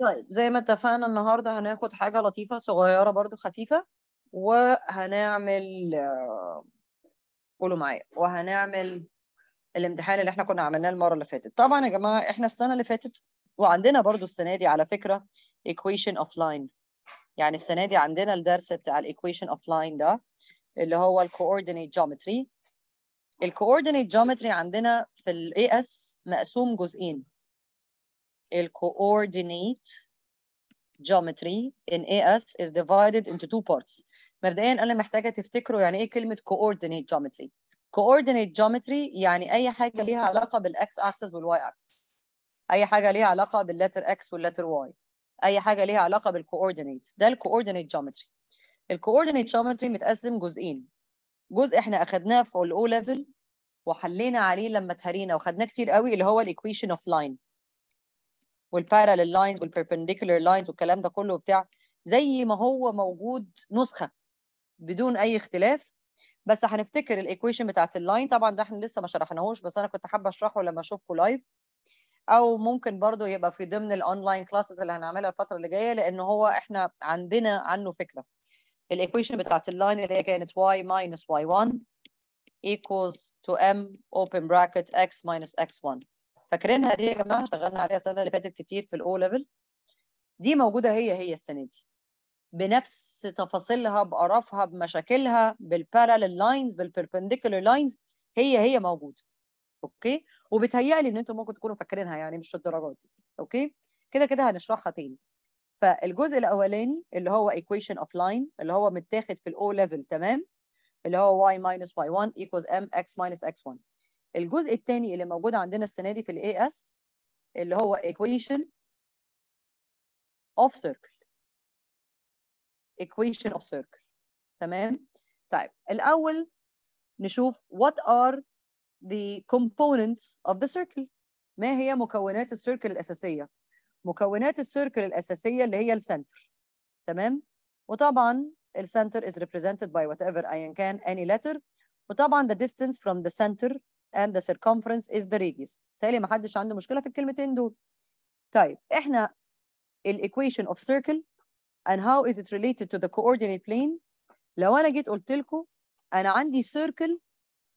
طيب زي ما اتفقنا النهارده هناخد حاجة لطيفة صغيرة برضو خفيفة وهنعمل قولوا معايا وهنعمل الامتحان اللي إحنا كنا عملناه المرة اللي فاتت. طبعا يا جماعة إحنا السنة اللي فاتت وعندنا برضو السنة دي على فكرة equation of line. يعني السنة دي عندنا الدرس بتاع equation of line ده اللي هو coordinate geometry. ال coordinate geometry عندنا في ال AS مقسوم جزئين. ال coordinate geometry in AS is divided into two parts. مبدئيا أنا محتاجة تفتكروا يعني إيه كلمة coordinate geometry. coordinate geometry يعني أي حاجة ليها علاقة بالاكس اكسس والواي اكسس. أي حاجة ليها علاقة بال letter x وال letter y. أي حاجة ليها علاقة بال coordinates ده ال coordinate geometry. ال coordinate geometry متقسم جزئين. جزء إحنا أخدناه في ال O Level وحلينا عليه لما اتهرينا وخدناه كتير قوي اللي هو ال equation of line. وال parallel lines وال perpendicular lines والكلام ده كله بتاع زي ما هو موجود نسخة بدون أي اختلاف. بس هنفتكر ال equation بتاعت ال line طبعا ده إحنا لسه ما شرحناهوش بس أنا كنت حابة أشرحه لما أشوفكم live أو ممكن برضو يبقى في ضمن ال online classes اللي هنعملها الفترة اللي جاية لأن هو إحنا عندنا عنه فكرة. ال equation بتاعت ال line اللي هي كانت y minus y1 equals to m open bracket x minus x1 فاكرينها دي يا جماعة؟ اشتغلنا عليها السنة اللي فاتت كتير في ال O Level. دي موجودة هي هي السنة دي. بنفس تفاصيلها بقرفها بمشاكلها بال parallel lines بال perpendicular lines هي هي موجودة. okay؟ وبتهيألي إن أنتم ممكن تكونوا فاكرينها يعني مش الدرجات دي. okay؟ كده كده هنشرحها تاني. فالجزء الأولاني اللي هو equation of line اللي هو متاخد في ال O Level تمام؟ اللي هو y minus y1 equals m x minus x1 الجزء الثاني اللي موجود عندنا السنة دي في ال AS اللي هو equation of circle. Equation of circle. تمام؟ طيب الأول نشوف what are the components of the circle. ما هي مكونات ال circle الأساسية؟ مكونات ال circle الأساسية اللي هي ال center تمام؟ وطبعا ال center is represented by whatever ايا كان any letter. وطبعا the distance from the center and the circumference is the radius. تالي ما حدش عنده مشكلة في الكلمتين دول. طيب إحنا ال equation of circle and how is it related to the coordinate plane لو أنا جيت قلت لكم أنا عندي circle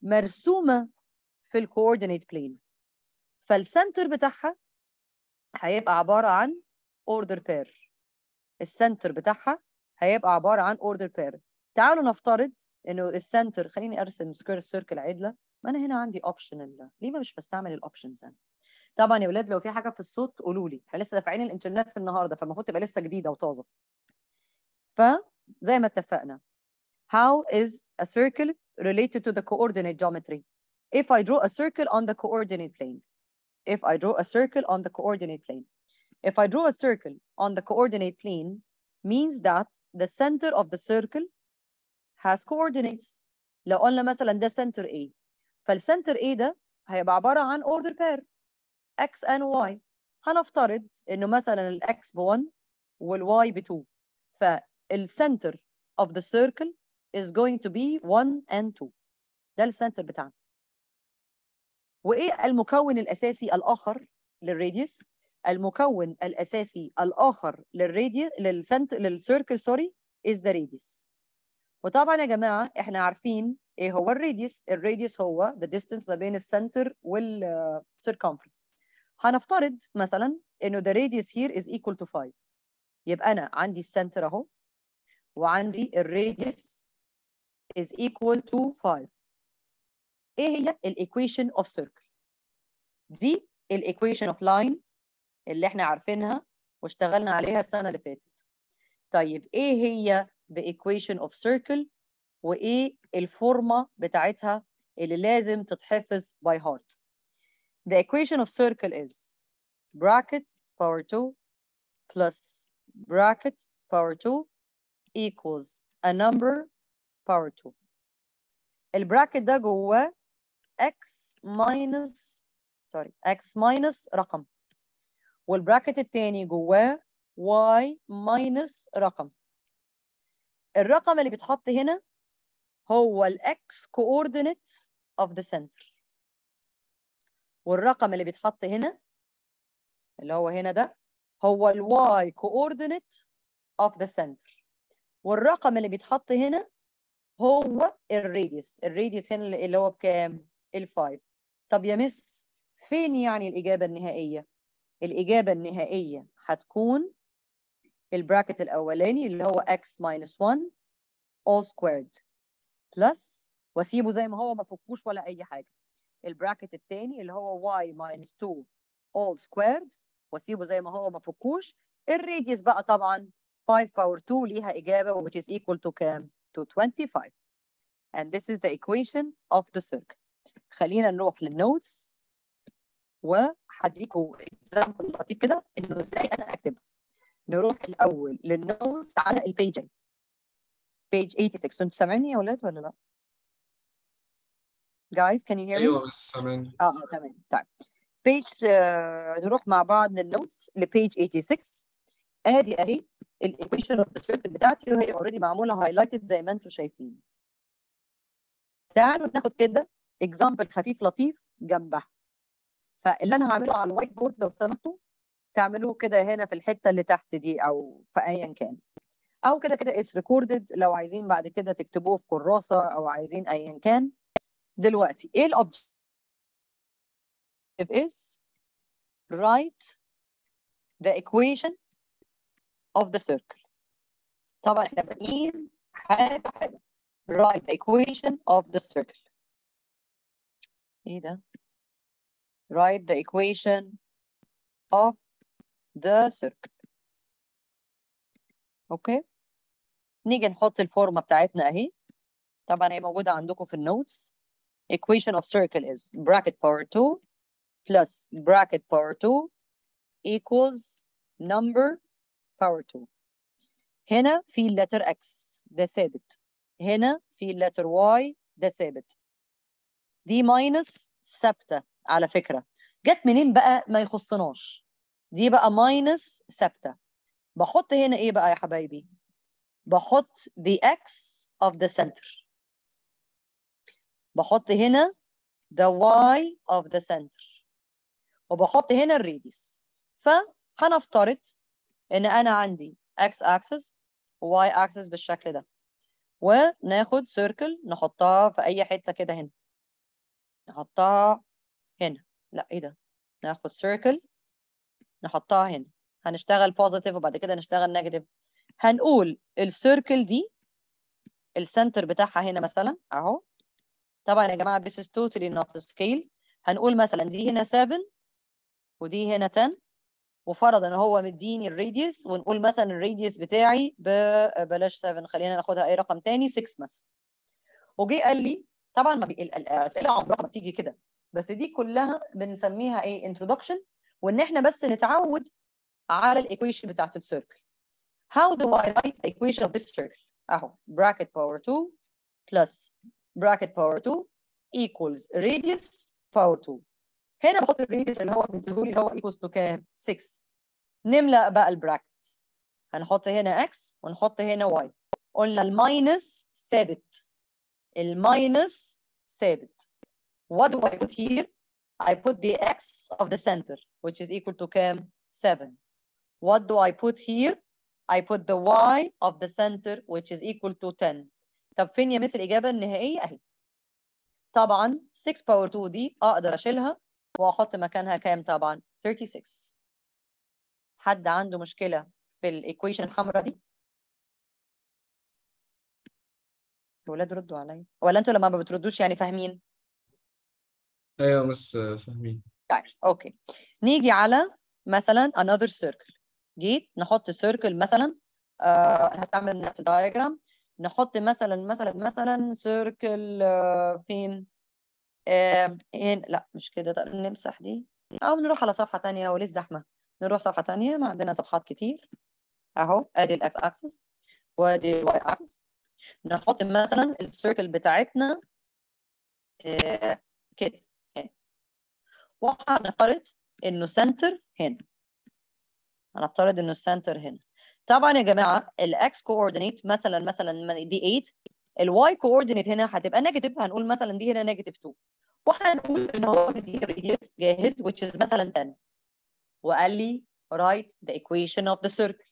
مرسومة في ال coordinate plane. فال center بتاعها هيبقى عبارة عن ordered pair. ال center بتاعها هيبقى عبارة عن ordered pair. تعالوا نفترض إنه ال center خليني أرسم square circle عدلة. ما أنا هنا عندي option ليه ما مش بستعمل ال options أنا طبعا يا ولاد لو في حاجة في الصوت قولوا لي إحنا لسه دافعين الانترنت النهارده فالمفروض تبقى لسه جديده وطازه فزي ما اتفقنا how is a circle related to the coordinate geometry if I draw a circle on the coordinate plane if I draw a circle on the coordinate plane if I draw a circle on the coordinate plane means that the center of the circle has coordinates لو قلنا مثلا ده center A فالسنتر A ده هيبقى عبارة عن order pair x and y. هنفترض إنه مثلا الاكس ب 1 وال y ب 2 فال center of the circle is going to be 1 and 2 ده ال center بتاعنا. وإيه المكون الأساسي الآخر لل radius المكون الأساسي الآخر لل radius لل center لل circle sorry is the radius. وطبعا يا جماعة إحنا عارفين إيه هو ال radius؟ ال radius هو the distance ما بين ال center وال circumference هنفترض مثلا إنه the radius here is equal to 5 يبقى أنا عندي ال center أهو وعندي ال radius is equal to 5 إيه هي ال equation of circle دي ال equation of line اللي إحنا عارفينها واشتغلنا عليها السنة اللي فاتت. طيب إيه هي the equation of circle وايه ال form ه بتاعتها اللي لازم تتحفظ by heart the equation of circle is bracket power 2 plus bracket power 2 equals a number power 2 البراكت ده جواه x minus sorry x minus رقم والبراكت التاني جواه y minus رقم الرقم اللي بيتحط هنا هو ال x coordinate of the center. والرقم اللي بيتحط هنا اللي هو هنا ده هو ال y coordinate of the center والرقم اللي بيتحط هنا هو ال radius ال radius هنا اللي هو بكام؟ ال5 طب يا miss فين يعني الإجابة النهائية؟ الإجابة النهائية هتكون ال bracket الأولاني اللي هو x minus 1 all squared. Plus واسيبه زي ما هو ما فكوش ولا أي حاجة. ال bracket الثاني اللي هو y minus 2 all squared واسيبه زي ما هو ما فكوش. ال radius بقى طبعا 5 power 2 ليها إجابة which is equal to كام؟ to 25 and this is the equation of the circle. خلينا نروح لل notes وهديكوا example لطيف كده إنه إزاي أنا أكتبها. نروح الأول لل notes على ال page page 86 أنتوا سامعيني يا ولاد ولا لا؟ guys can you hear me؟ أيوه بس سامعني. آه آه تمام. طيب. Page uh, نروح مع بعض لل notes ل page 86 آدي أهي ال equation of the circle بتاعتي وهي already معمولة highlighted زي ما أنتم شايفين. تعالوا ناخد كده example خفيف لطيف جنبها. فاللي أنا هعمله على ال white board لو سمحتوا تعملوه كده هنا في الحتة اللي تحت دي أو في ايا كان. أو كده كده is recorded. لو عايزين بعد كده تكتبوه في كراسة أو عايزين ايا كان. دلوقتي إيه ال objective is? Write the equation of the circle. طبعا إحنا بادئين حاجة حاجة write the equation of the circle. إيه ده؟ Write the equation of the circle. okay نيجي نحط ال form ة بتاعتنا اهي. طبعا هي موجودة عندكم في ال notes. Equation of circle is bracket power 2 plus bracket power 2 equals number power 2 هنا في letter x ده ثابت. هنا في letter y ده ثابت. دي minus ثابتة على فكرة. جت منين بقى؟ ما يخصناش. دي بقى minus ثابتة. بحط هنا إيه بقى يا حبايبي؟ بحط the x of the center. بحط هنا the y of the center. وبحط هنا الراديوس فهنفترض إن أنا عندي x axis و y axis بالشكل ده. وناخد circle نحطها في أي حتة كده هنا. نحطها هنا. لا إيه ده؟ ناخد circle نحطها هنا. هنشتغل positive وبعد كده نشتغل negative. هنقول السيركل دي ال center بتاعها هنا مثلا أهو. طبعا يا جماعة this is totally not scale. هنقول مثلا دي هنا 7 ودي هنا 10 وفرض إن هو مديني ال radius ونقول مثلا ال radius بتاعي بلاش 7 خلينا ناخدها أي رقم تاني 6 مثلا. وجي قال لي طبعا ما بي... الاسئله عمرها ما بتيجي كده. بس دي كلها بنسميها إيه introduction. وإن إحنا بس نتعود على ال equation بتاعت ال circle how do I write the equation of this circle اهو bracket power 2 plus bracket power 2 equals radius power 2 هنا بحط الراديوس اللي هو مديهولي اللي هو equals to كام 6 نملأ بقى البراكتس هنحط هنا x ونحط هنا y قلنا الماينس ثابت الماينس ثابت what do I put here I put the x of the center which is equal to كام 7 what do I put here I put the y of the center which is equal to 10 طب فين يا مس الإجابة النهائية؟ أهي. طبعا 6 power 2 دي أقدر أشيلها وأحط مكانها كام طبعا؟ 36 حد عنده مشكلة في الإيكويشن الحمراء دي؟ الولاد ردوا عليا. ولا أنتوا لما ما بتردوش يعني فاهمين؟ أيوه بس فاهمين. طيب okay. نيجي على مثلا another circle. جيت نحط circle مثلا آه هستعمل نفس ال diagram نحط مثلا مثلا مثلا circle آه فين؟ آه هنا. لا مش كده. طب نمسح دي. أو نروح على صفحة تانية وليه الزحمة. نروح صفحة تانية. ما عندنا صفحات كتير. أهو ادي الاكس اكسس وادي ال y axis نحط مثلا ال circle بتاعتنا آه كده. وهنفترض إنه center هنا. هنفترض إنه ال center هنا. طبعا يا جماعة ال x coordinate مثلا مثلا دي 8 ال y coordinate هنا هتبقى negative هنقول مثلا دي هنا negative 2 وهنقول إن هو مديني radius جاهز which is مثلا 10 وقال لي write the equation of the circle.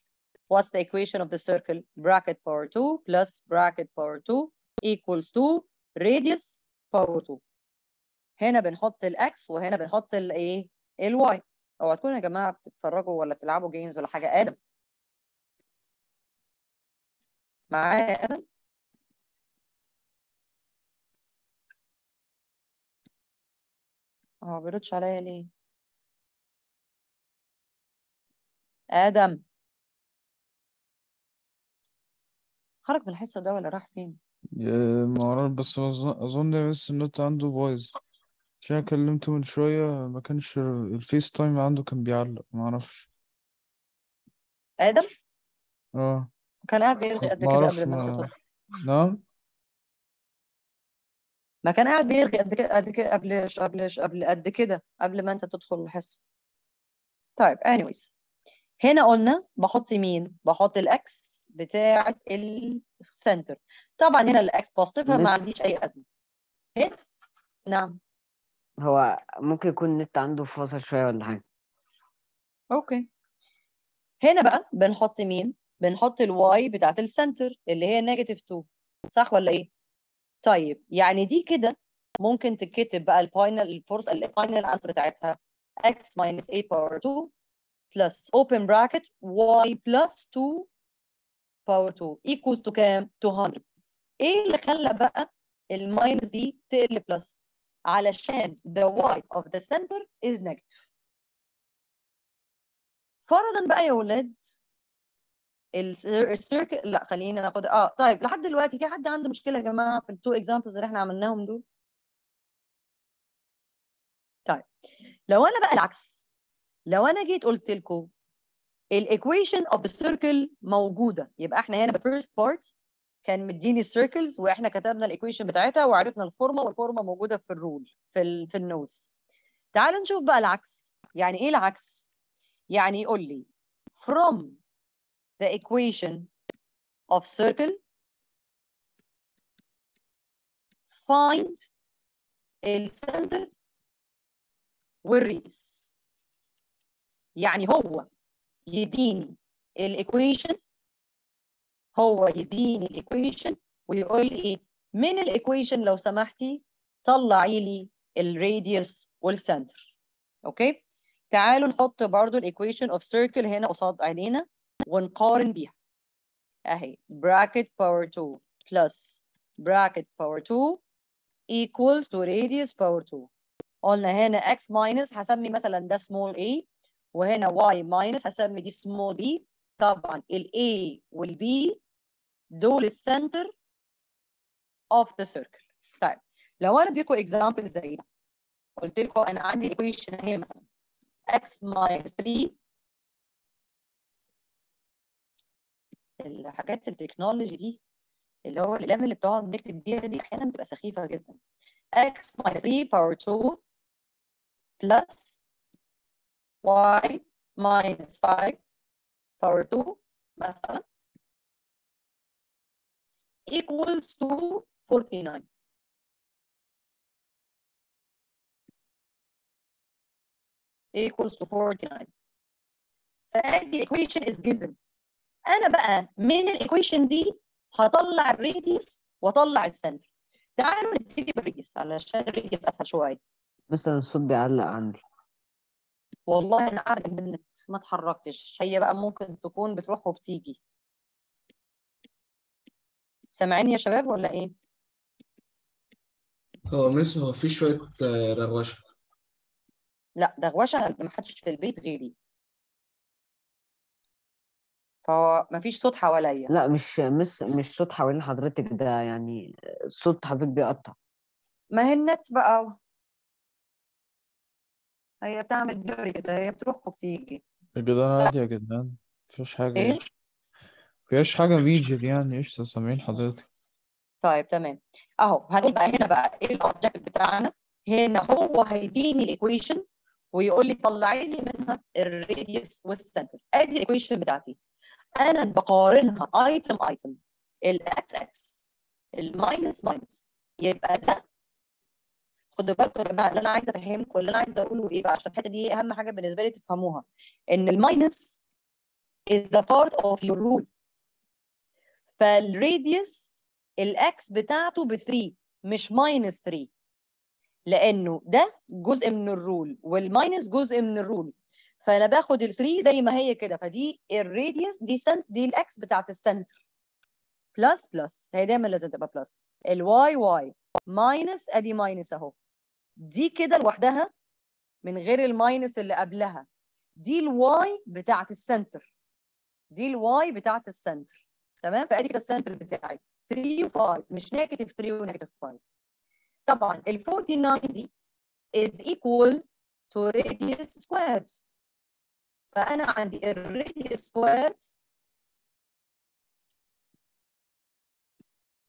What's the equation of the circle? Bracket power 2 plus bracket power 2 equals to radius power 2 هنا بنحط ال x وهنا بنحط الايه ال y اوعى تكونوا يا جماعة بتتفرجوا ولا بتلعبوا games ولا حاجة؟ آدم. معايا يا آدم؟ هو بيردش عليا ليه؟ آدم. خرج من الحصة ده ولا راح فين؟ ما اعرف بس أظن بس النت عنده بايظ. عشان كلمته من شوية ما كانش ال FaceTime عنده كان بيعلق ما أعرفش. آدم؟ آه. كان قاعد بيرغي قد ما كده أعرفش قبل ما انت ما... تدخل نعم؟ ما كان قاعد بيرغي قد كده قد كده قبل قبل قبل قد كده قبل ما أنت تدخل الحصة. طيب anyways. هنا قلنا بحط مين؟ بحط ال x بتاعه ال center طبعا هنا ال x positive ما عنديش أي أزمة. إيه؟ نعم. هو ممكن يكون النت عنده فاصل شوية ولا حاجة. okay. هنا بقى بنحط مين؟ بنحط ال y بتاعت ال center اللي هي negative 2 صح ولا إيه؟ طيب يعني دي كده ممكن تتكتب بقى ال final ال form ال final answer بتاعتها. X minus 8 power 2 plus open bracket y plus 2 power 2 equals to كام? 200 إيه اللي خلى بقى ال minus دي تقلب plus علشان the y of the center is negative. فرضا بقى يا ولاد ال circle لا خلينا ناخد آه طيب لحد دلوقتي في حد عنده مشكلة يا جماعة في ال two examples اللي إحنا عملناهم دول؟ طيب لو أنا بقى العكس لو أنا جيت قلت لكم ال equation of the circle موجودة يبقى إحنا هنا بال first part كان مديني ال circles وإحنا كتبنا ال equation بتاعتها وعرفنا ال form وال form موجودة في ال rule في ال في ال notes تعالوا نشوف بقى العكس. يعني إيه العكس؟ يعني يقول لي. From the equation of circle find ال center وال radius يعني هو يديني ال equation هو يديني ال equation ويقول لي إيه من ال equation لو سمحتي طلعي لي ال radius وال center okay تعالوا نحط برضو ال equation of circle هنا قصاد عينينا ونقارن بيها. أهي bracket power 2 plus bracket power 2 equals to radius power 2 قلنا هنا x minus هسمي مثلا ده small a وهنا y minus هسمي دي small b. طبعا ال a وال b دول السنتر of the circle. طيب لو أنا اديكم example زي ده قلت لكم أنا عندي equation اهي مثلا x minus 3 الحاجات التكنولوجي دي اللي هو الاقلام اللي بتقعد نكتب بيها دي أحيانا بتبقى سخيفة جدا. X minus 3 power 2 plus y minus 5 power 2 مثلا equals to 49 equals to 49 فأدي equation is given. أنا بقى من ال equation دي هطلع ال radius وأطلع ال center تعالوا نبتدي بال radius علشان ال radius أسهل شوية. بس الصوت بيعلق عندي. والله أنا قاعدة من النت ما اتحركتش. هي بقى ممكن تكون بتروح وبتيجي. سامعيني يا شباب ولا إيه؟ هو Miss هو في شوية آه، رغوشة. لا دغوشه ما حدش في البيت غيري. فهو ما فيش صوت حواليا. لا مش مش مش صوت حوالين حضرتك ده يعني صوت حضرتك بيقطع. ما هي النت بقى هي بتعمل دوري كده هي بتروح وبتيجي. يا جدعان عادي يا جدعان مفيش حاجة إيه؟ مفيهاش حاجة ميجر يعني قشطة سامعين حضرتك. طيب تمام. أهو هنبقى هنا بقى إيه ال objective بتاعنا؟ هنا هو هيديني ال equation ويقول لي طلعي لي منها ال radius وال center أدي ال equation بتاعتي. أنا بقارنها item item ال x x ال minus minus يبقى ده خدوا بالكم يا جماعة اللي أنا عايزة أفهمكم اللي أنا عايزة أقوله إيه بقى؟ عشان الحتة دي أهم حاجة بالنسبة لي تفهموها. إن ال minus is a part of your rule. فال radius ال x بتاعته ب 3 مش minus 3 لأنه ده جزء من ال rule وال minus جزء من ال rule فأنا باخد ال 3 زي ما هي كده. فدي ال radius دي cent- دي ال x بتاعت ال center plus plus هي دايما لازم تبقى plus ال y y minus أدي minus أهو. دي كده لوحدها من غير ال minus اللي قبلها. دي ال y بتاعت ال center. دي ال y بتاعت ال center. تمام؟ فأدي كده ال center بتاعي. 3 و5 مش negative 3 و negative 5 طبعا ال 49 دي is equal to radius squared. فأنا عندي ال radius squared.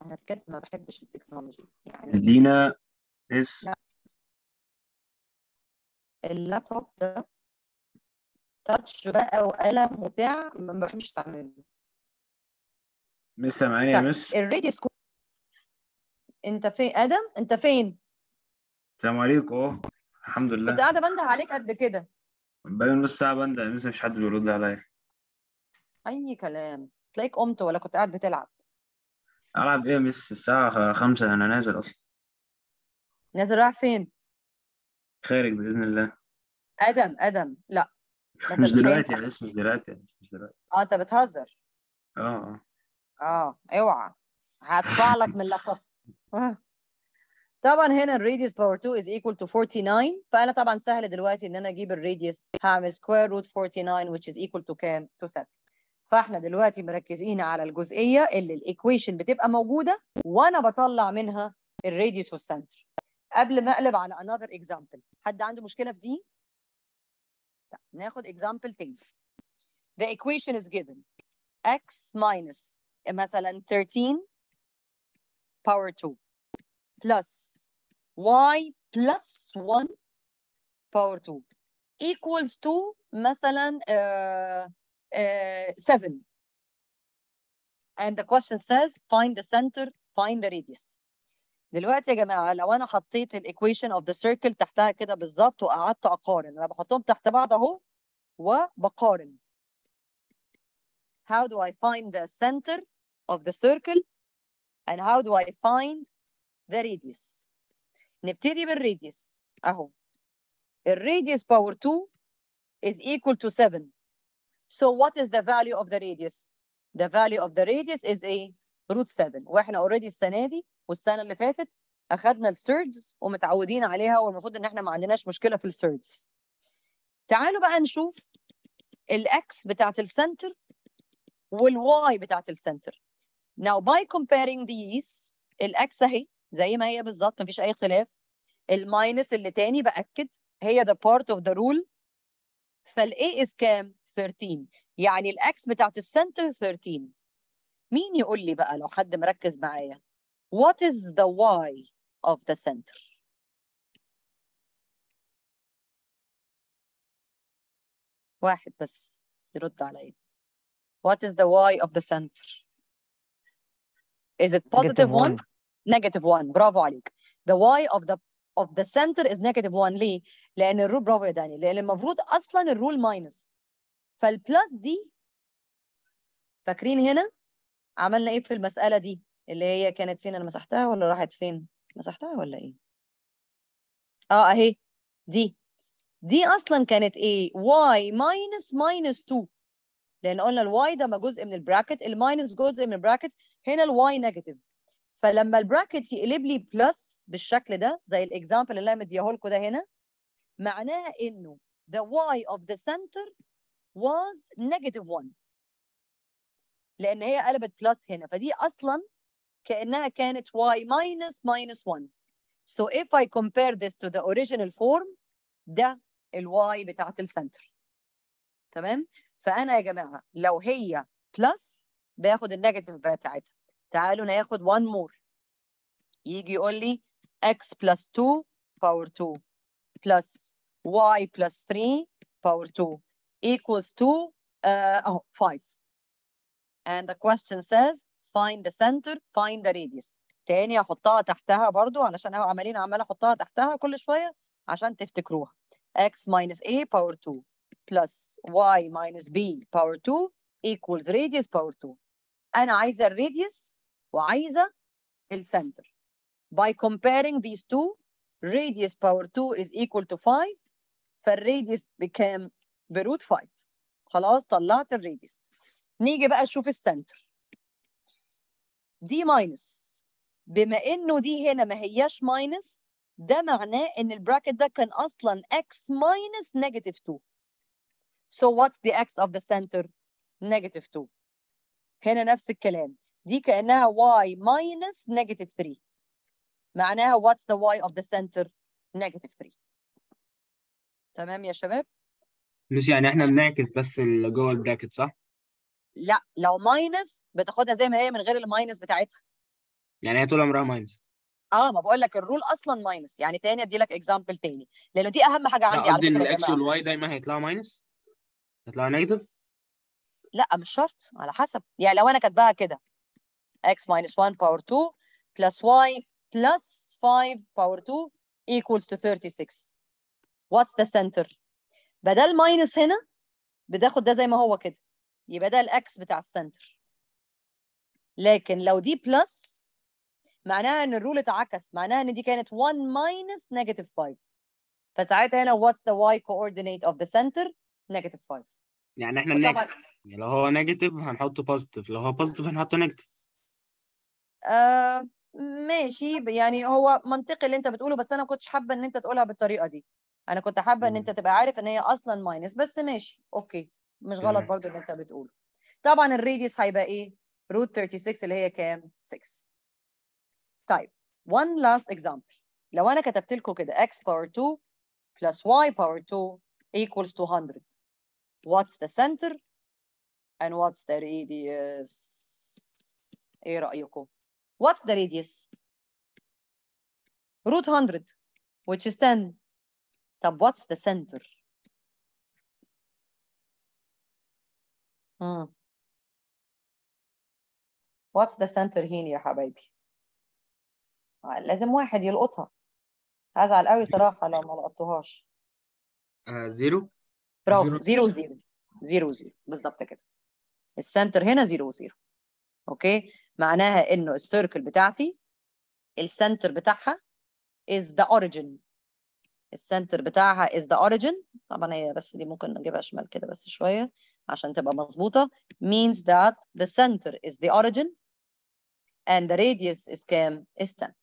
أنا بجد ما بحبش ال technology. يعني دينا اس. اللابتوب ده touch بقى وقلم وبتاع ما بحبش استعمله Miss سامعاني يا طيب. Miss ال radius square انت فين؟ آدم انت فين؟ السلام عليكم. اهو الحمد كنت لله قاعدة بنده عليك قد كده. بقالي نص ساعة بنده لسه مفيش حد بيرد عليا. أي كلام. تلاقيك قمت ولا كنت قاعد بتلعب؟ ألعب إيه يا Miss الساعة خمسة أنا نازل أصلا. نازل رايح فين؟ خارج بإذن الله. آدم آدم. لا. مش دلوقتي Miss مش دلوقتي مش دلوقتي. آه أنت بتهزر. آه آه. آه أوعى. هدفع لك من آه. طبعا هنا ال radius power 2 is equal to 49 فأنا طبعا سهل دلوقتي إن أنا أجيب ال radius هعمل square root 49 which is equal to كام؟ to 7 فإحنا دلوقتي مركزين على الجزئية اللي ال equation بتبقى موجودة وأنا بطلع منها الراديوس والسنتر قبل ما اقلب على another example حد عنده مشكله في دي؟ طيب، ناخد example تاني the equation is given x minus مثلا 13 power 2 plus y plus 1 power 2 equals to مثلا uh, uh, 7 and the question says find the center find the radius دلوقتي يا جماعة لو أنا حطيت ال equation of the circle تحتها كده بالظبط وقعدت أقارن أنا بحطهم تحت بعض أهو وبقارن. How do I find the center of the circle and how do I find the radius? نبتدي بال radius أهو. ال radius power 2 is equal to 7 so what is the value of the radius? The value of the radius is a root 7 وإحنا already السنة دي والسنة اللي فاتت اخذنا ال surds ومتعودين عليها والمفروض إن إحنا ما عندناش مشكلة في ال surds تعالوا بقى نشوف ال x بتاعت ال center وال y بتاعت ال center now by comparing these ال x أهي زي ما هي بالظبط مفيش أي خلاف ال minus اللي تاني بأكد هي the part of the rule. فال a is كام؟ 13 يعني ال x بتاعت ال center 13 مين يقول لي بقى لو حد مركز معايا؟ What is the y of the center? واحد بس يرد عليا what is the y of the center? Is it positive Negative 1 one. negative 1 برافو عليك. The y of the of the center is negative 1 ليه؟ لأن ال rule برافو يا داني لأن المفروض أصلا ال rule minus فال plus دي فاكرين هنا؟ عملنا إيه في المسألة دي؟ اللي هي كانت فين؟ أنا مسحتها ولا راحت فين؟ مسحتها ولا إيه؟ آه أهي. دي. دي أصلا كانت إيه؟ y minus minus 2 لأن قلنا ال y ده ما جزء من ال bracket ال minus جزء من ال bracket. هنا ال y negative. فلما ال bracket يقلب لي plus بالشكل ده زي ال example اللي أنا مديه لكم ده هنا معناها إنه the y of the center was negative 1 لأن هي قلبت plus هنا. فدي أصلا كانها كانت y minus minus 1 so if I compare this to the original form ده ال y بتاعت ال center تمام فانا يا جماعة لو هي plus باخد ال negative بتاعتها تعالوا ناخد 1 more يجي يقول لي x plus 2 power 2 plus y plus 3 power 2 equals to uh, oh, 5 and the question says find the center find the radius. تاني احطها تحتها برضو علشان هو عمالين عمال احطها تحتها كل شوية عشان تفتكروها. X minus a power 2 plus y minus b power 2 equals radius power 2 أنا عايزة ال radius وعايزة ال center by comparing these two radius power 2 is equal to 5 فال radius بكام ب root 5 خلاص طلعت ال radius نيجي بقى نشوف ال center دي minus بما إنه دي هنا ما هياش minus ده معناه إن ال bracket ده كان أصلا x minus negative 2 so what's the x of the center? Negative 2 هنا نفس الكلام. دي كأنها y minus negative 3 معناها what's the y of the center? Negative 3 تمام يا شباب؟ بس يعني إحنا بنعكس بس اللي جوه ال bracket صح؟ لا لو minus بتاخدها زي ما هي من غير ال minus بتاعتها. يعني هي طول عمرها minus آه ما بقول لك ال rule أصلا minus يعني تاني أدي لك example تاني. لأنه دي أهم حاجة عندي قصدي إن ال x وال y دايما هيطلعوا minus هيطلعوا negative لا مش شرط على حسب. يعني لو أنا كاتباها كده x minus 1 power 2 plus y plus 5 power 2 equals to 36 what's the center? بدل minus هنا بتاخد ده زي ما هو كده. يبقى ده ال x بتاع ال center لكن لو دي plus معناها إن ال rule اتعكس معناها إن دي كانت 1 minus negative 5 فساعتها هنا what's the y coordinate of the center negative 5 يعني إحنا بنعكس يعني لو هو negative هنحطه positive لو هو positive هنحطه negative آه ماشي. يعني هو منطقي اللي أنت بتقوله بس أنا ما كنتش حابة إن أنت تقولها بالطريقة دي. أنا كنت حابة إن. أنت تبقى عارف إن هي أصلا minus بس ماشي. okay. مش غلط. برضو اللي انت بتقوله طبعا ال radius هيبقى إيه root 36 اللي هي كام 6 طيب one last example لو أنا كتبت لكم كده x power 2 plus y power 2 equals to 100 what's the center and what's the radius إيه رأيكم what's the radius root 100 which is 10 طب what's the center مم. what's the center هنا يا حبايبي؟ آه، لازم واحد يلقطها. هزعل قوي صراحة لو ما لقطتهاش. آه zero؟ برافو. zero. zero zero. zero بالظبط كده. ال center هنا zero zero. Okay؟ معناها إنه ال circle بتاعتي ال center بتاعها is the origin. ال center بتاعها is the origin. طبعا هي بس دي ممكن نجيبها شمال كده بس شوية. عشان تبقى مظبوطة. Means that the center is the origin and the radius is كام؟ is 10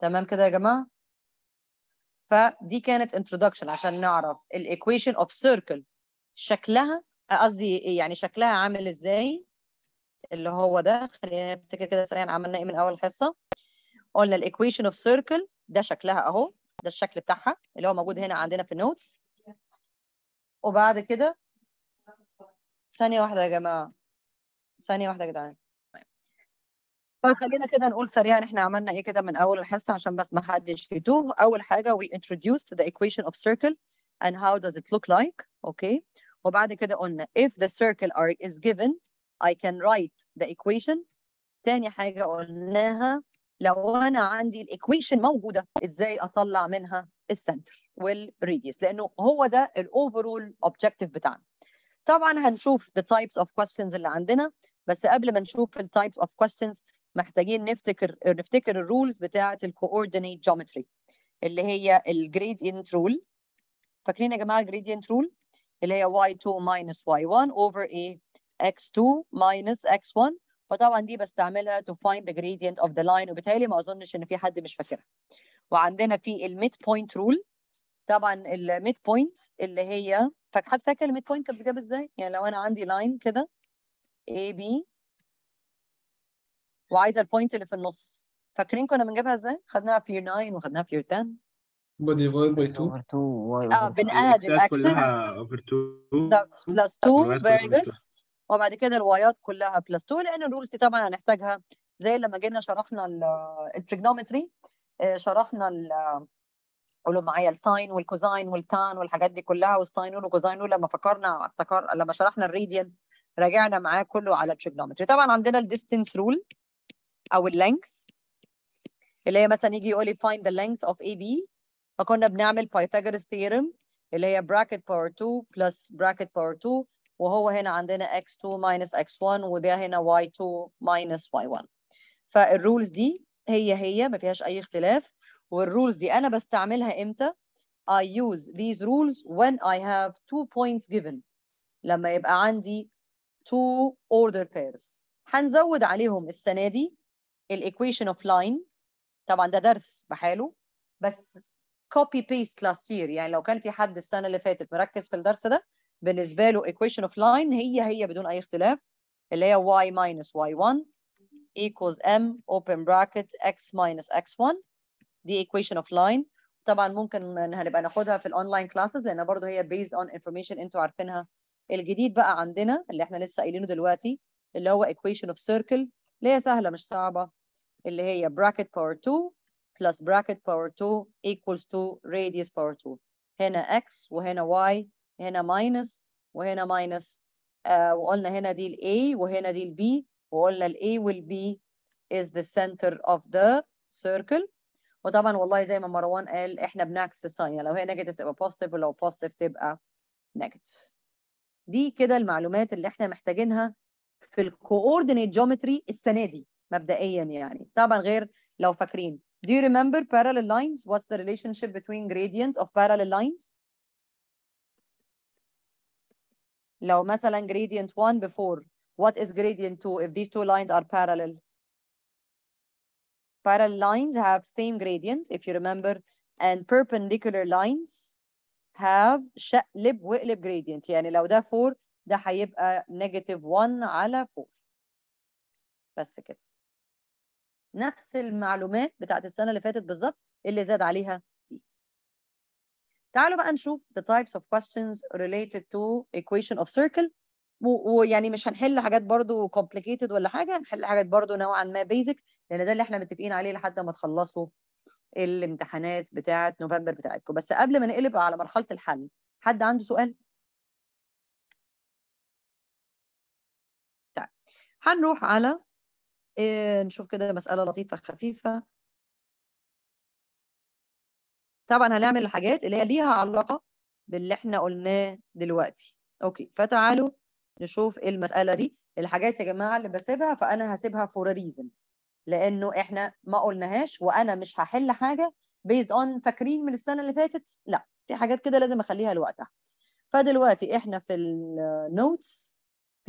تمام كده يا جماعة؟ فدي كانت introduction عشان نعرف ال equation of circle شكلها قصدي يعني شكلها عامل إزاي؟ اللي هو ده خلينا نفتكر كده سريعا عملنا إيه من أول حصة. قلنا ال equation of circle ده شكلها أهو ده الشكل بتاعها اللي هو موجود هنا عندنا في النوتس وبعد كده ثانية واحدة يا جماعة. ثانية واحدة يا جدعان. فخلينا كده نقول سريعا إحنا عملنا إيه كده من أول الحصة عشان بس ما حدش يتوه. أول حاجة we introduced the equation of circle and how does it look like. Okay. وبعد كده قلنا if the circle is given I can write the equation. تاني حاجة قلناها لو أنا عندي ال equation موجودة إزاي أطلع منها ال center وال radius لأنه هو ده ال overall objective بتاعنا. طبعا هنشوف the types of questions اللي عندنا بس قبل ما نشوف ال types of questions محتاجين نفتكر نفتكر ال rules بتاعة ال coordinate geometry اللي هي ال gradient rule فاكرين يا جماعة ال gradient rule اللي هي y2 minus y1 over a x2 minus x1 فطبعا دي بستعملها to find the gradient of the line وبالتالي ما أظنش إن في حد مش فاكرها. وعندنا في ال midpoint rule طبعا ال midpoint اللي هي فاك- حد فاكر ال midpoint كانت بتجاب إزاي؟ يعني لو أنا عندي line كده A B وعايزه البوينت اللي في النص. فاكرين كنا بنجيبها إزاي؟ خدناها في year 9 وخدناها في year 10 بديفايد باي x 2 over 2 y آه over 2 بنقاد الأكسس. كلها اوفر 2 بلس 2 والوايات كلها very over good. 2 وبعد كده الوايات كلها بلس 2 لأن الرولز دي طبعا هنحتاجها. زي لما جينا شرحنا التريجنومتري شرحنا قولوا معايا الساين والكوزاين والتان والحاجات دي كلها والساين والكوزاين لما فكرنا افتكر لما شرحنا الريديان راجعنا معاه كله على ال trigonometry طبعا عندنا ال distance rule أو ال length اللي هي مثلا يجي يقول لي find the length of AB فكنا بنعمل Pythagoras theorem اللي هي bracket power 2 plus bracket power 2 وهو هنا عندنا x2 minus x1 وده هنا y2 minus y1 فال rules دي هي هي ما فيهاش أي اختلاف. وال rules دي أنا بستعملها إمتى؟ I use these rules when I have two points given. لما يبقى عندي two ordered pairs. هنزود عليهم السنة دي equation of line. طبعا ده درس بحاله. بس copy paste last year. يعني لو كان في حد السنة اللي فاتت مركز في الدرس ده بالنسبة له equation of line هي هي بدون أي اختلاف اللي هي y minus y1 equals m open bracket x minus x1 دي equation of line. طبعا ممكن هنبقى ناخدها في ال online classes لأن برضه هي based on information أنتوا عارفينها الجديد بقى عندنا اللي إحنا لسه قايلينه دلوقتي اللي هو equation of circle اللي هي سهلة مش صعبة اللي هي bracket power 2 plus bracket power 2 equals to radius power 2 هنا x وهنا y هنا minus وهنا minus. آه وقلنا هنا دي ال A وهنا دي ال B وقلنا ال A وال B is the center of the circle. وطبعا والله زي ما مروان قال إحنا بنعكس ال sign يعني لو هي negative تبقى positive ولو positive تبقى نيجاتيف دي كده المعلومات اللي إحنا محتاجينها في الكوردينيت جيومتري السنة دي مبدئيا يعني طبعا غير لو فاكرين Do you remember parallel lines? What's the relationship between gradient of parallel lines? لو مثلا gradient 1 before, what is gradient 2 if these two lines are parallel? Parallel lines have same gradient, if you remember, and perpendicular lines have شقلب واقلب gradient. يعني لو ده 4 ده هيبقى negative 1 على 4. بس كده. نفس المعلومات بتاعت السنة اللي فاتت بالظبط اللي زاد عليها دي. تعالوا بقى نشوف the types of questions related to equation of circle ويعني مش هنحل حاجات برضو complicated ولا حاجة هنحل حاجات برضو نوعا ما basic لأن ده اللي إحنا متفقين عليه لحد ما تخلصوا الامتحانات بتاعت نوفمبر بتاعتكم. بس قبل ما نقلب على مرحلة الحل حد عنده سؤال؟ طيب هنروح على إيه نشوف كده مسألة لطيفة خفيفة. طبعا هنعمل الحاجات اللي هي ليها علاقة باللي إحنا قلناه دلوقتي. أوكي فتعالوا نشوف المسألة دي. الحاجات يا جماعة اللي بسيبها فأنا هسيبها for a reason. لأنه إحنا ما قلناهاش وأنا مش هحل حاجة based on فاكرين من السنة اللي فاتت. لا في حاجات كده لازم أخليها لوقتها. فدلوقتي إحنا في ال notes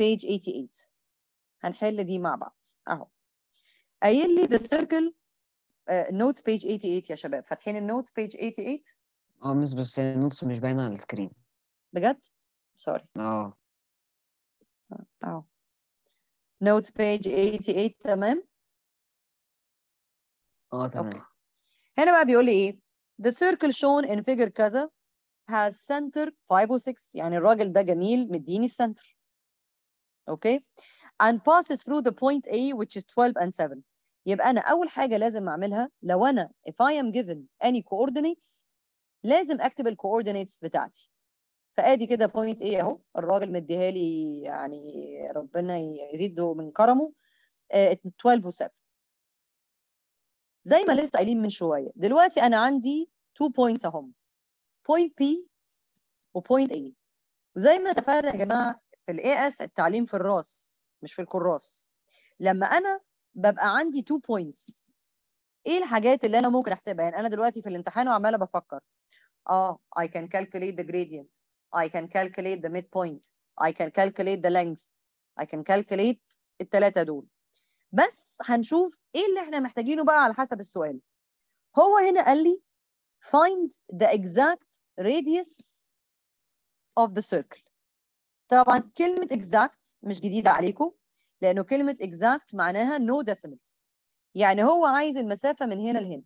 page 88 هنحل دي مع بعض. أهو. قايل لي the circle notes uh, page 88 يا شباب. فاتحين ال notes page 88 آه مس بس ال notes مش باينة على ال screen بجد؟ sorry آه. اهو notes page 88 تمام آه تمام هنا بقى بيقول لي إيه the circle shown in figure كذا has center 5 و 6 يعني الراجل ده جميل مديني ال center okay and passes through the point A which is 12 and 7 يبقى أنا أول حاجة لازم أعملها لو أنا if I am given any coordinates لازم أكتب ال coordinates بتاعتي. فآدي كده point A أهو. الراجل مديها لي يعني ربنا يزيده من كرمه. آه 12 و 7 زي ما لسه قايلين من شوية. دلوقتي أنا عندي two points أهم. Point B و point A. وزي ما اتفقنا يا جماعة في ال AS التعليم في الراس مش في الكراس. لما أنا ببقى عندي two points إيه الحاجات اللي أنا ممكن أحسبها؟ يعني أنا دلوقتي في الامتحان وعمالة بفكر. آه I can calculate the gradient. I can calculate the midpoint I can calculate the length I can calculate الثلاثه دول بس هنشوف إيه اللي إحنا محتاجينه بقى على حسب السؤال هو هنا قال لي find the exact radius of the circle طبعا كلمة exact مش جديدة عليكم لأنه كلمة exact معناها no decimals يعني هو عايز المسافة من هنا لهنا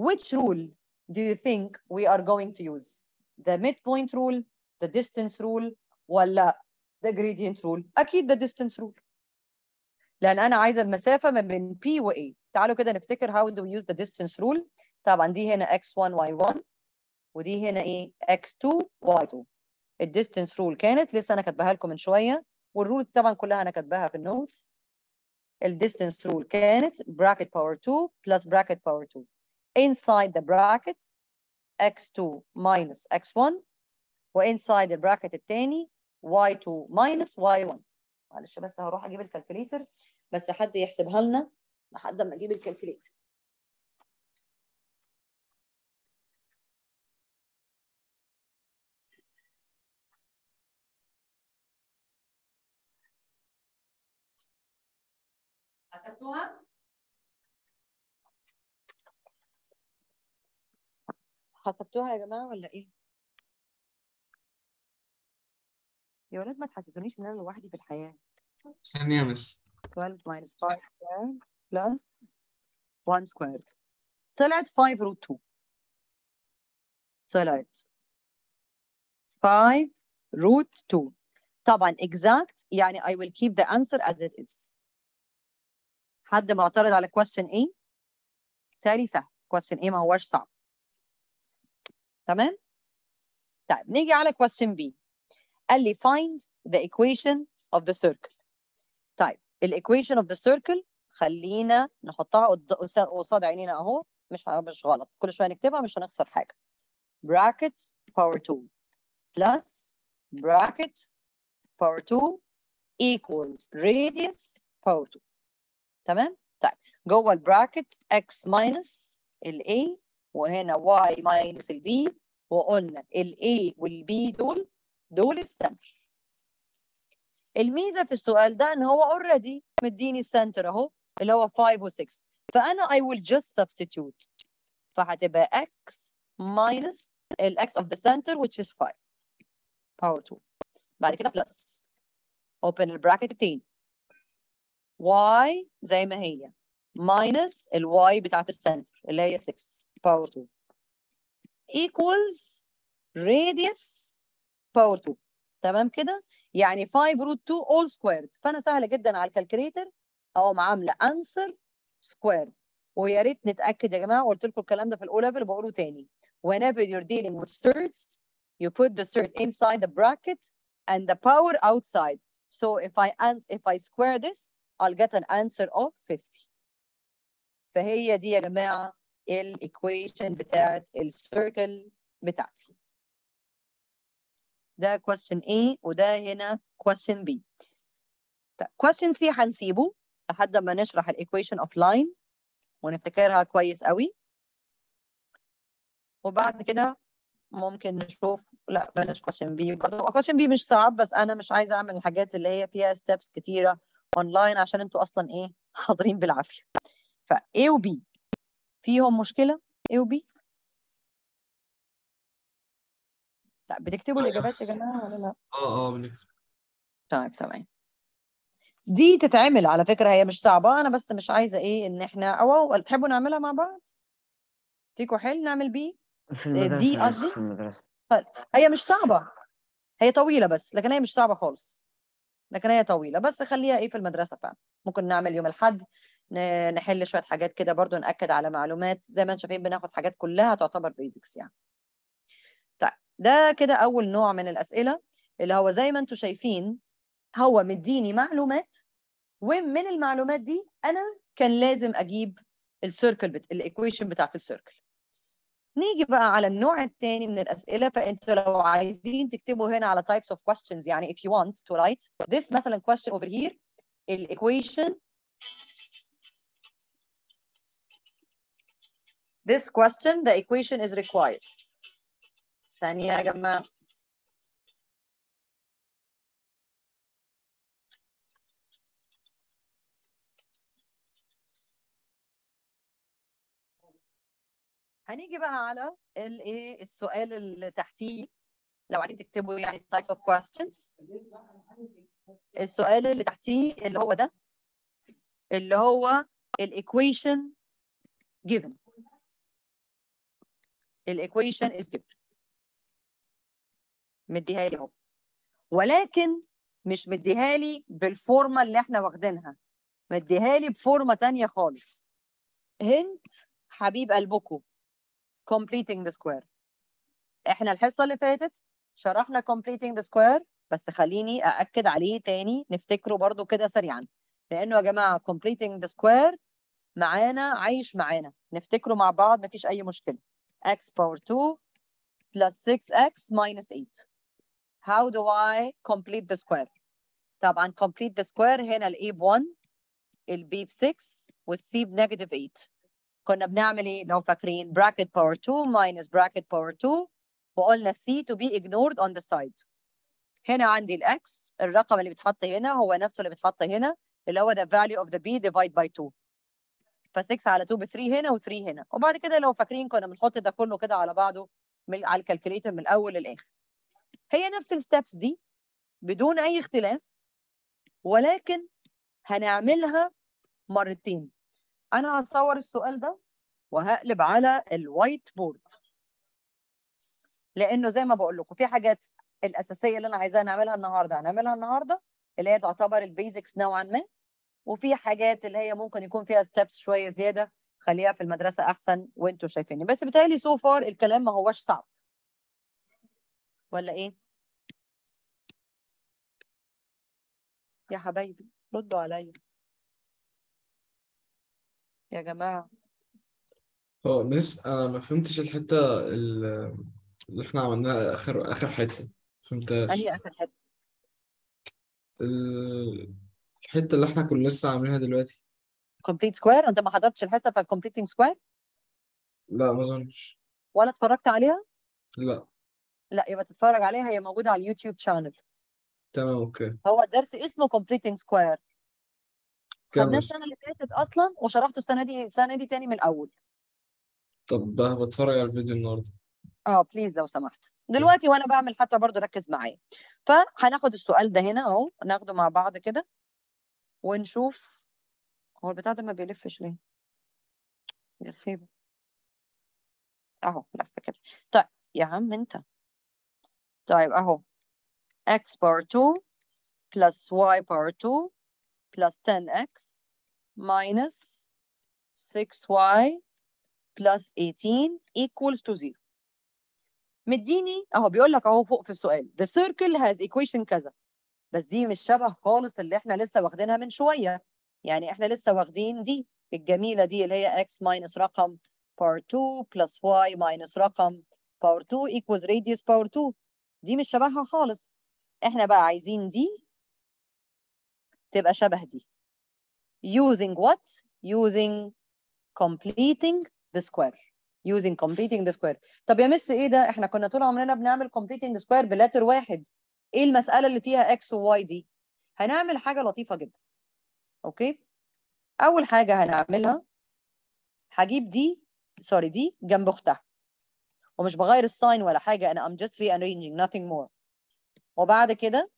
which rule do you think we are going to use the midpoint rule the distance rule ولا the gradient rule أكيد the distance rule لأن أنا عايزة المسافة ما بين P و A تعالوا كده نفتكر how do we use the distance rule طبعا دي هنا x1 y1 ودي هنا إيه x2 y2 ال distance rule كانت لسه أنا كاتباها لكم من شوية وال rules طبعا كلها أنا كاتباها في ال notes ال distance rule كانت bracket power 2 plus bracket power 2 inside the bracket x2 minus x1 و inside ال bracket التاني y2 minus y1 معلش بس هروح أجيب ال calculator بس حد يحسبها لنا لحد ما أجيب ال calculator حسبتوها؟ حسبتوها يا جماعة ولا إيه؟ يا ولاد ما تحسسونيش إن أنا لوحدي في الحياة. ثانية بس. 12 minus 5 squared plus 1 squared. طلعت 5 root 2 طلعت 5 root 2 طبعا exact يعني I will keep the answer as it is. حد معترض على question A تالي سهل. question A ما هوش صعب. تمام؟ طيب نيجي على question B. قال لي find the equation of the circle. طيب ال equation of the circle خلينا نحطها قصاد عينينا اهو. مش مش غلط. كل شوية نكتبها مش هنخسر حاجة. Bracket power 2 plus bracket power 2 equals radius power 2 تمام؟ طيب جوه ال bracket x minus ال a وهنا y minus ال b وقلنا ال a وال b دول دول ال center. الميزة في السؤال ده إن هو already مديني ال center أهو اللي هو 5 و 6 فأنا I will just substitute. فهتبقى x minus ال x of the center which is 5 power 2 بعد كده plus. Open ال bracket التاني y زي ما هي. Minus ال y بتاعت ال center اللي هي 6 power 2 equals radius power 2 تمام كده يعني 5 root 2 all squared فانا سهله جدا على ال calculator اقوم عامله answer squared ويا ريت نتاكد يا جماعة قلت لكم الكلام ده في ال O Level بقوله تاني whenever you're dealing with surds you put the surd inside the bracket and the power outside so if I if I square this I'll get an answer of 50 فهي دي يا جماعة ال equation بتاعت ال circle بتاعتي. ده question A وده هنا question B. طيب question C هنسيبه لحد ما نشرح ال equation of line ونفتكرها كويس قوي. وبعد كده ممكن نشوف لا بلاش question B. برضه question B مش صعب بس أنا مش عايزة أعمل الحاجات اللي هي فيها steps كتيرة اونلاين عشان أنتوا أصلا إيه حاضرين بالعافية. ف A و B. فيهم مشكلة A و B لا بتكتبوا الإجابات يا جماعة ولا لا؟ آه آه بنكتب. طيب تمام. دي تتعمل على فكرة هي مش صعبة أنا بس مش عايزة إيه إن إحنا أو أو تحبوا نعملها مع بعض؟ فيكوا حل نعمل بيه؟ في دي المدرسة قصدي؟ في المدرسة. هي مش صعبة. هي طويلة بس لكن هي مش صعبة خالص. لكن هي طويلة بس خليها إيه في المدرسة فعلا. ممكن نعمل يوم الأحد ن- نحل شوية حاجات كده برضو نأكد على معلومات. زي ما أنتم شايفين بناخد حاجات كلها تعتبر بيزكس يعني. طيب ده كده أول نوع من الأسئلة اللي هو زي ما أنتم شايفين هو مديني معلومات ومن المعلومات دي أنا كان لازم أجيب ال circle بت... ال equation بتاعت ال circle نيجي بقى على النوع الثاني من الأسئلة فأنتوا لو عايزين تكتبوا هنا على types of questions يعني if you want to write this مثلا question over here ال equation this question the equation is required. ثانية يا جماعة. هنيجي بقى على الايه السؤال اللي تحتيه. لو عايزين تكتبوا يعني type of questions. السؤال اللي تحتيه اللي هو ده اللي هو ال equation given. ال equation is given مديها لي أهو. ولكن مش مديها لي بال form ة اللي إحنا واخدينها. مديها لي ب form ة تانية خالص. هنت حبيب قلبكم completing the square. إحنا الحصة اللي فاتت شرحنا completing the square بس خليني أأكد عليه تاني نفتكره برضو كده سريعا. لأنه يا جماعة completing the square معانا عايش معانا. نفتكره مع بعض مفيش أي مشكلة. x power 2 plus 6x minus 8 how do I complete the square طبعا complete the square هنا ال a ب 1 ال b ب 6 وال c ب negative 8 كنا بنعمل ايه لو فاكرين bracket power 2 minus bracket power 2 وقلنا c to be ignored on the side هنا عندي الاكس الرقم اللي بيتحط هنا هو نفسه اللي بيتحط هنا اللي هو the value of the b divide by 2 ف 6 على 2 ب 3 هنا و3 هنا. وبعد كده لو فاكرين كنا بنحط ده كله كده على بعضه من على الكالكوليتر من الأول للآخر. هي نفس الستبس دي بدون أي اختلاف ولكن هنعملها مرتين. أنا هصور السؤال ده وهقلب على ال white board لأنه زي ما بقول لكم في حاجات الأساسية اللي أنا عايزاها نعملها النهارده هنعملها النهارده اللي هي تعتبر ال basics نوعا ما. وفي حاجات اللي هي ممكن يكون فيها steps شوية زيادة خليها في المدرسة أحسن وأنتوا شايفيني. بس بيتهيألي so far الكلام ما هوش صعب. ولا إيه؟ يا حبايبي ردوا عليا. يا جماعة. هو Miss أنا ما فهمتش الحتة ال- اللي إحنا عملناها اخر آخر حتة. فهمتهاش. أنهي آخر حتة؟ ال- الحتة اللي إحنا كنا لسه عاملينها دلوقتي. complete square انت ما حضرتش الحصة بتاعت completing square لا ما اظنش. ولا اتفرجت عليها؟ لا. لا يبقى تتفرج عليها هي موجودة على ال YouTube channel تمام okay. هو الدرس اسمه completing square خدناه السنة اللي فاتت أصلا وشرحته السنة دي السنة دي تاني من الأول. طب بتفرج على الفيديو النهارده. آه please لو سمحت. دلوقتي وأنا بعمل حتى برضو ركز معايا. فهناخد السؤال ده هنا أهو ناخده مع بعض كده. ونشوف هو البتاع ده ما بيلفش ليه؟ يا خيبة. أهو لف كده. طيب يا عم أنت. طيب أهو. X power 2 plus y power 2 plus 10x minus 6y plus 18 equals to 0 مديني أهو بيقول لك أهو فوق في السؤال. The circle has equation كذا. بس دي مش شبه خالص اللي إحنا لسه واخدينها من شوية. يعني إحنا لسه واخدين دي الجميلة دي اللي هي x minus رقم power 2 plus y minus رقم power 2 equals radius power 2 دي مش شبهها خالص. إحنا بقى عايزين دي تبقى شبه دي. Using what? Using completing the square. Using completing the square. طب يا مس إيه ده؟ إحنا كنا طول عمرنا بنعمل completing the square بلاتر واحد. إيه المسألة اللي فيها x و y دي؟ هنعمل حاجة لطيفة جدا. Okay؟ أول حاجة هنعملها هجيب دي sorry دي جنب أختها. ومش بغير ال sign ولا حاجة أنا I'm just rearranging nothing more. وبعد كده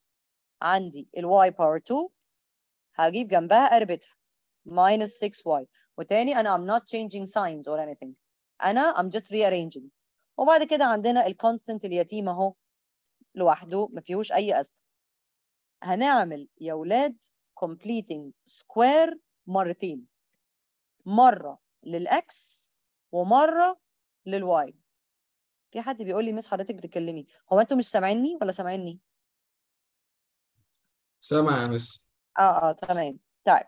عندي ال y power 2 هجيب جنبها قربتها minus 6y وتاني أنا I'm not changing signs or anything. أنا I'm just rearranging. وبعد كده عندنا ال constant اليتيم أهو. لوحده ما فيهوش أي أزمة. هنعمل يا ولاد completing square مرتين. مرة لل x ومرة لل y في حد بيقول لي Miss حضرتك بتتكلمي. هو أنتوا مش سامعيني ولا سامعيني؟ سامع يا Miss آه آه تمام. طيب.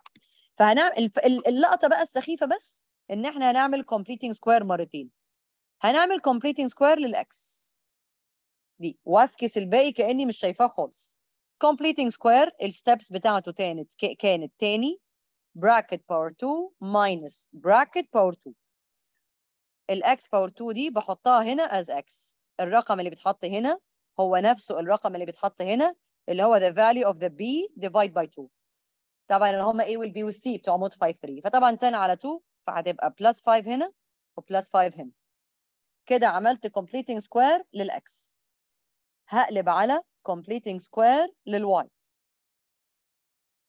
فهنعمل اللقطة بقى السخيفة بس إن إحنا هنعمل completing square مرتين. هنعمل completing square لل x دي وافكس الباقي كأني مش شايفاه خالص. Completing square ال steps بتاعته كانت كانت تاني. Bracket power 2 minus bracket power 2 ال x power 2 دي بحطها هنا as x. الرقم اللي بيتحط هنا هو نفسه الرقم اللي بيتحط هنا اللي هو the value of the b divide by 2 طبعا اللي هم a وال b وال c بتوع mode 5 3 فطبعا 10 على 2 فهتبقى plus 5 هنا و plus 5 هنا. كده عملت completing square لل x. هقلب على completing square لل y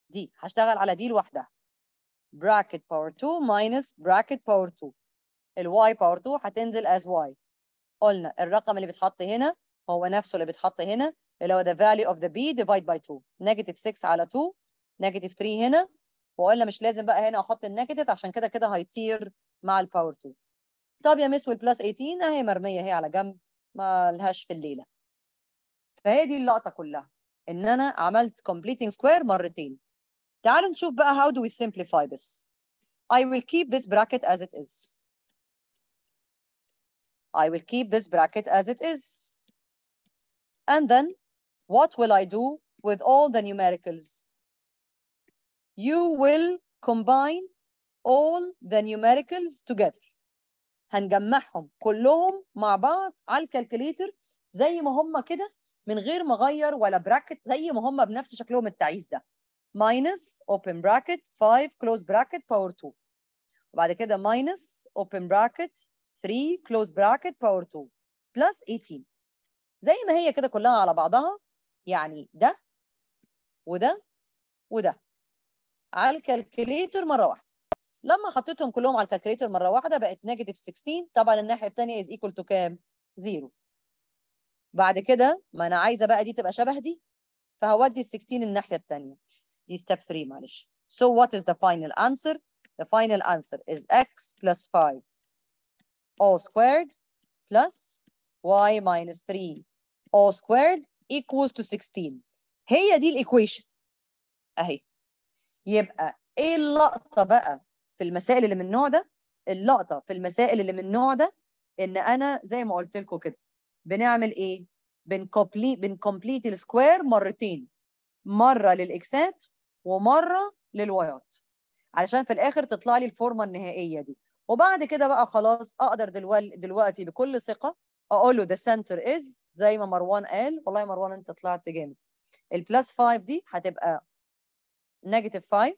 دي هشتغل على دي لوحدها. Bracket power 2 minus bracket power 2 ال y power 2 هتنزل as y. قلنا الرقم اللي بيتحط هنا هو نفسه اللي بيتحط هنا اللي هو the value of the b divide by 2 negative 6 على 2 negative 3 هنا. وقلنا مش لازم بقى هنا أحط ال negative عشان كده كده هيطير مع ال power 2 طب يا Miss وال plus 18 أهي مرمية هي على جنب. ما لهاش في الليلة. فهي دي اللقطه كلها ان أنا عملت completing square مرتين تعالوا نشوف بقى how do we simplify this I will keep this bracket as it is I will keep this bracket as it is and then what will I do with all the numericals you will combine all the numericals together هنجمعهم كلهم مع بعض على ال calculator زي ما هم كده من غير ما أغير ولا bracket زي ما هم بنفس شكلهم التعيس ده. Minus open bracket 5 close bracket power 2 وبعد كده minus open bracket 3 close bracket power 2 plus 18 زي ما هي كده كلها على بعضها. يعني ده وده وده. على ال calculator مرة واحدة. لما حطيتهم كلهم على ال calculator مرة واحدة بقت negative 16 طبعا الناحية الثانية is equal to كام؟ zero بعد كده ما أنا عايزة بقى دي تبقى شبه دي فهودي ال 16 الناحية الثانية دي step 3 معلش. So what is the final answer? The final answer is x plus 5 all squared plus y minus 3 all squared equals to 16 هي دي ال equation أهي. يبقى إيه اللقطة بقى في المسائل اللي من النوع ده؟ اللقطة في المسائل اللي من النوع ده إن أنا زي ما قلت لكم كده بنعمل إيه؟ بن complete بن complete ال square مرتين. مرة للإكسات ومرة للوايات. علشان في الآخر تطلع لي الفورمة النهائية دي. وبعد كده بقى خلاص أقدر دلوقتي دلوقتي بكل ثقة أقول له the center is زي ما مروان قال. والله يا مروان أنت طلعت جامد. ال plus 5 دي هتبقى negative 5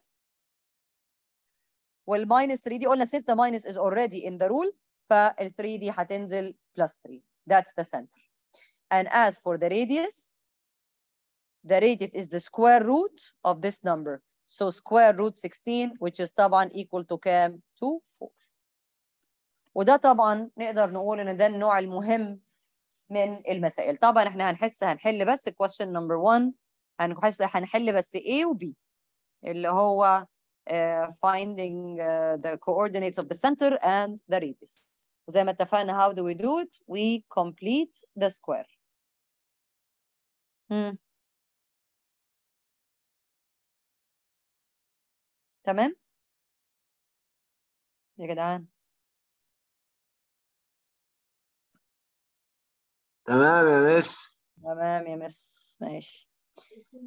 وال minus 3 دي قلنا since the minus is already in the rule فال 3 دي هتنزل plus 3 that's the center and as for the radius the radius is the square root of this number so square root 16 which is طبعا equal to كام 2 4 وده طبعا نقدر نقول ان ده النوع المهم من المسائل طبعا احنا هنحس هنحل بس question number 1 هنحس هنحل بس A و B اللي هو uh, finding uh, the coordinates of the center and the radius وزي ما اتفقنا how do we do it we complete the square. hmm. تمام؟ يا جدعان. تمام يا مس. تمام يا مس ماشي.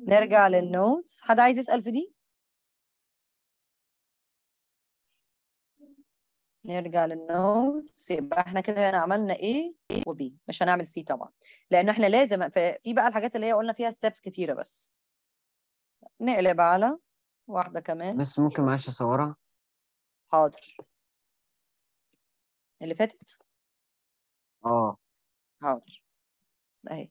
نرجع للنوتس حد عايز يسأل في دي؟ نرجع لل notes يبقى إحنا كده هنا عملنا A و B. مش هنعمل C طبعا. لأن إحنا لازم في بقى الحاجات اللي هي قلنا فيها steps كتيرة بس. نقلب على واحدة كمان. بس ممكن معلش أصورها. حاضر. اللي فاتت؟ آه. حاضر. أهي.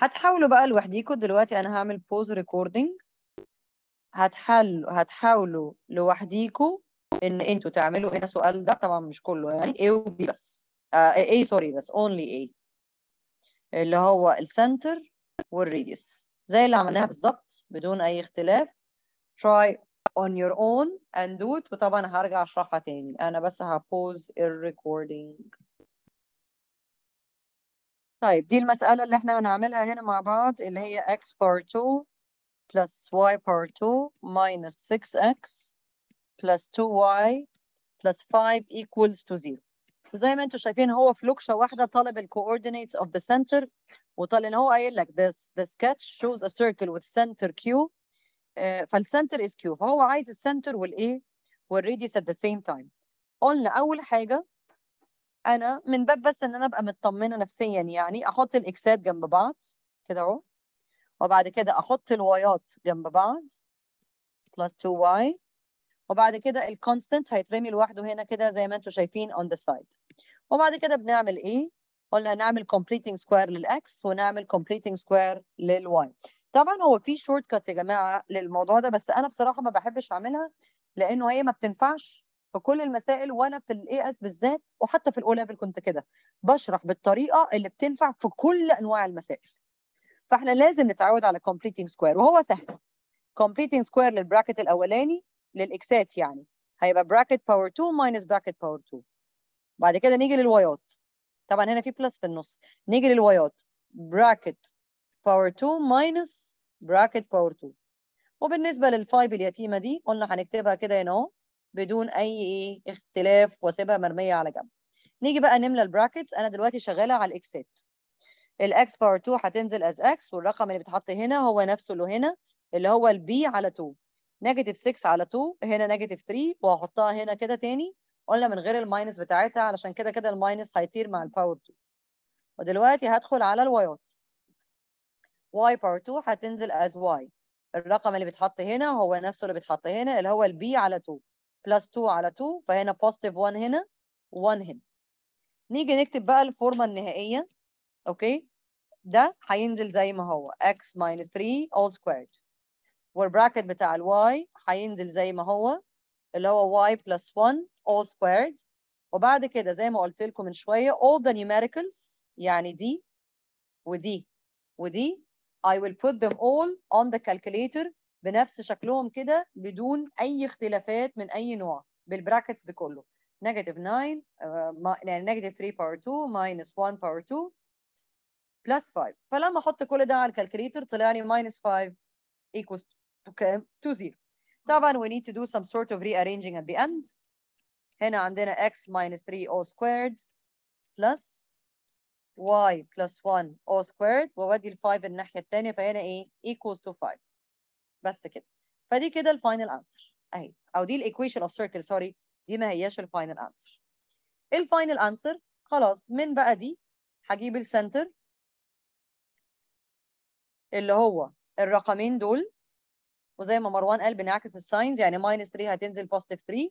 هتحاولوا بقى لوحديكوا دلوقتي أنا هعمل pause recording هتحل هتحاولوا لوحديكوا إن أنتوا تعملوا هنا سؤال ده طبعا مش كله يعني A و B بس. آه A sorry بس only A. اللي هو ال center وال radius زي اللي عملناها بالظبط بدون أي اختلاف. Try on your own and do it. وطبعا هرجع أشرحها تاني. أنا بس ه pause ال recording طيب دي المسألة اللي إحنا هنعملها هنا مع بعض اللي هي x power 2 plus y power 2 minus 6x plus 2y plus 5 equals to 0 وزي ما أنتم شايفين هو في لوكشة واحدة طالب ال coordinates of the center وطالب ان هو قايل لك the sketch shows a circle with center q. فال center is q. فهو عايز ال center والايه وال radius at the same time. قلنا أول حاجة أنا من باب بس إن أنا أبقى مطمنة نفسيا يعني أحط الإكسات جنب بعض كده أهو. وبعد كده أحط الوايات جنب بعض. plus 2y وبعد كده ال constant هيترمي لوحده هنا كده زي ما أنتم شايفين on the side. وبعد كده بنعمل إيه؟ قلنا هنعمل completing square لل x ونعمل completing square لل y طبعا هو في shortcut يا جماعة للموضوع ده بس أنا بصراحة ما بحبش أعملها لأنه هي ما بتنفعش. في كل المسائل وأنا في ال AS بالذات وحتى في ال O level كنت كده. بشرح بالطريقة اللي بتنفع في كل أنواع المسائل. فإحنا لازم نتعود على completing square وهو سهل. completing square لل bracket الأولاني للإكسات يعني. هيبقى bracket power 2 minus bracket power 2 بعد كده نيجي للوايات طبعا هنا في plus في النص. نيجي للوايات bracket power 2 minus bracket power 2 وبالنسبة لل five اليتيمة دي قلنا هنكتبها كده هنا أهو. بدون أي اختلاف واسيبها مرمية على جنب. نيجي بقى نملى ال brackets أنا دلوقتي شغالة على الاكسات ال x power 2 هتنزل از إكس والرقم اللي بيتحط هنا هو نفسه اللي هنا اللي هو ال b على 2 negative 6 على 2 هنا negative 3 وهحطها هنا كده تاني. قلنا من غير ال minus بتاعتها علشان كده كده ال minus هيطير مع ال power 2 ودلوقتي هدخل على الوايات y. power 2 هتنزل as y. الرقم اللي بيتحط هنا هو نفسه اللي بيتحط هنا اللي هو ال b على 2 plus 2 على 2 فهنا positive 1 هنا 1 هنا. نيجي نكتب بقى الفورمة النهائية. okay؟ ده هينزل زي ما هو x minus 3 all squared. وال bracket بتاع ال y هينزل زي ما هو اللي هو y plus 1 all squared. وبعد كده زي ما قلت لكم من شوية all the numericals يعني دي ودي ودي I will put them all on the calculator بنفس شكلهم كده بدون أي اختلافات من أي نوع بال brackets بكله negative 9 uh, يعني negative 3 power 2 minus 1 power 2 plus 5 فلما أحط كل ده على ال calculator طلع لي minus 5 equals to كام؟ to 0 طبعا we need to do some sort of rearranging at the end هنا عندنا x minus 3 all squared plus y plus 1 all squared وودي ال 5 الناحية التانية فهنا إيه equals to 5 بس كده. فدي كده ال final answer أهي. أو دي ال equation of circle sorry. دي ما هياش ال final answer. ال final answer خلاص من بقى دي هجيب ال center اللي هو الرقمين دول. وزي ما مروان قال بنعكس الساينز يعني minus 3 هتنزل positive 3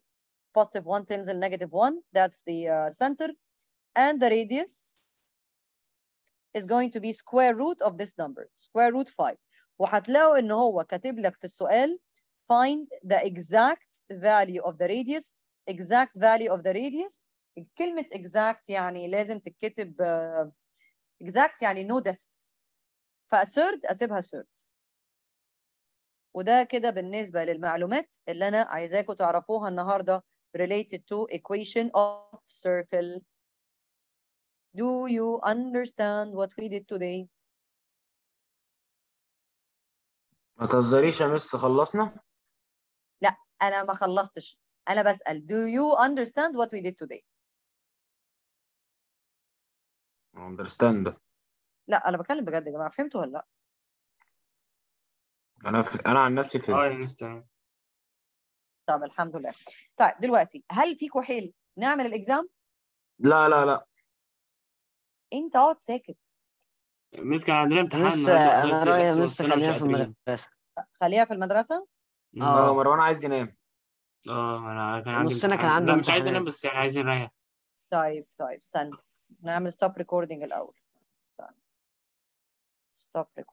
positive 1 تنزل negative 1 that's the uh, center. And the radius is going to be square root of this number square root 5 وهتلاقوا ان هو كاتب لك في السؤال find the exact value of the radius exact value of the radius كلمة exact يعني لازم تتكتب uh, exact يعني no decimals فأسرد أسيبها سرد وده كده بالنسبة للمعلومات اللي أنا عايزاكم تعرفوها النهاردة related to equation of circle Do you understand what we did today? ما تهزريش يا مس خلصنا؟ لا أنا ما خلصتش. أنا بسأل Do you understand what we did today? understand. لا أنا بتكلم بجد يا جماعة فهمتوا ولا لا؟ أنا ف... أنا عن نفسي آه فهمت تمام طب الحمد لله. طيب دلوقتي هل فيكم حيل نعمل الإكزام؟ لا لا لا. أنت اقعد ساكت. ميت كان عندنا امتحان النهارده أنا بس رأيي مش خلينا في المدرسة. خليها في المدرسة؟ مم. آه. آه مروان عايز ينام. آه أنا كان عندي نصنا كان عنده لا مش عايز انام. بس يعني عايز نريح طيب طيب استنى. نعمل stop recording الأول. stop recording